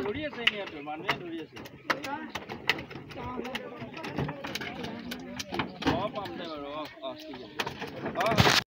ধৰি আছে মানুহে ধৰি আছে